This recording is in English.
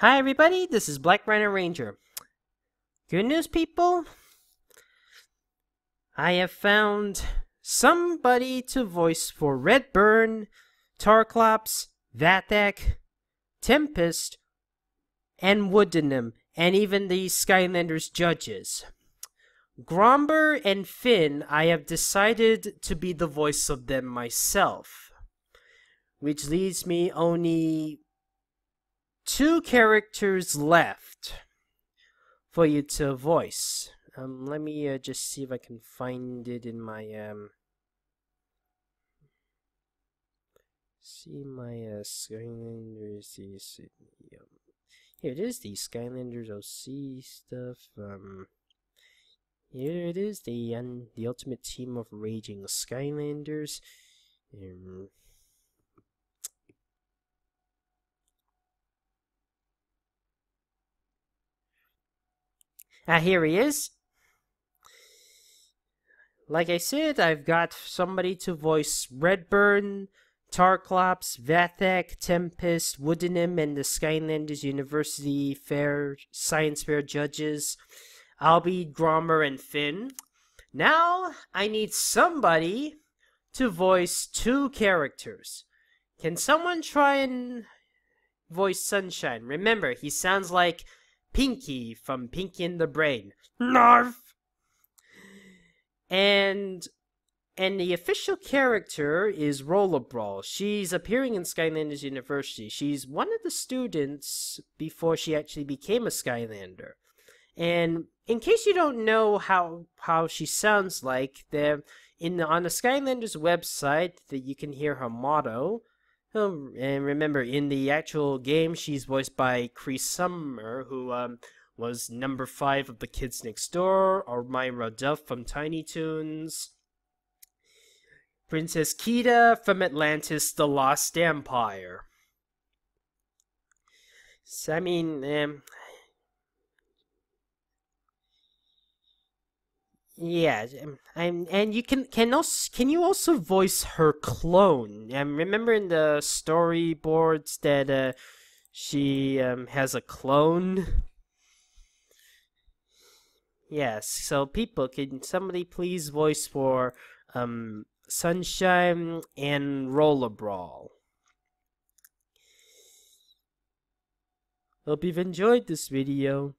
Hi, everybody. This is Black Rhino Ranger. Good news, people. I have found somebody to voice for Redburn, Tarclops, Vathek, Tempest, and Woodenem, and even the Skylanders judges. Gromber and Finn, I have decided to be the voice of them myself. Which leaves me only two characters left for you to voice. Um, let me uh, just see if I can find it in my um. See my uh, Skylanders. Um, here it is, the Skylanders OC stuff. Um, here it is, the um, the ultimate team of raging Skylanders. Um, Ah, here he is. Like I said, I've got somebody to voice Redburn, Tarclops, Vathek, Tempest, Woodenem, and the Skylanders University Fair Science Fair judges. I'll be Gromber and Finn. Now I need somebody to voice two characters. Can someone try and voice Sunshine? Remember, he sounds like Pinky from Pinky and the Brain. Narf! And and the official character is Roller Brawl. She's appearing in Skylanders University. She's one of the students before she actually became a Skylander. And in case you don't know how how she sounds like, there in the, on the Skylanders website that you can hear her motto. Um, and remember, in the actual game, she's voiced by Cree Summer, who um, was number five of the Kids Next Door, or Myra Duff from Tiny Toons, Princess Kida from Atlantis: The Lost Empire. So, I mean, um, Yeah, um, and you can can also can you also voice her clone? I remember in the storyboards that uh, she um, has a clone. Yes, so people, can somebody please voice for um, Sunshine and Roller Brawl? Hope you've enjoyed this video.